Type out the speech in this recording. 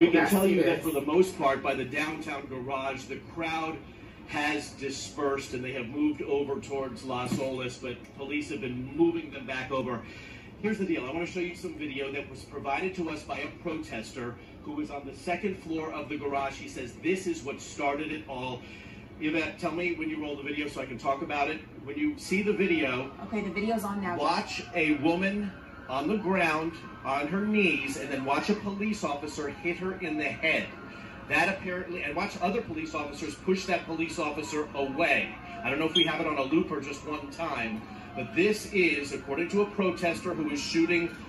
We can tell you that for the most part, by the downtown garage, the crowd has dispersed and they have moved over towards Las Olas, but police have been moving them back over. Here's the deal. I want to show you some video that was provided to us by a protester who was on the second floor of the garage. He says this is what started it all. Yvette, tell me when you roll the video so I can talk about it. When you see the video, Okay, the video's on now. watch a woman on the ground on her knees and then watch a police officer hit her in the head. That apparently, and watch other police officers push that police officer away. I don't know if we have it on a loop or just one time, but this is, according to a protester who is shooting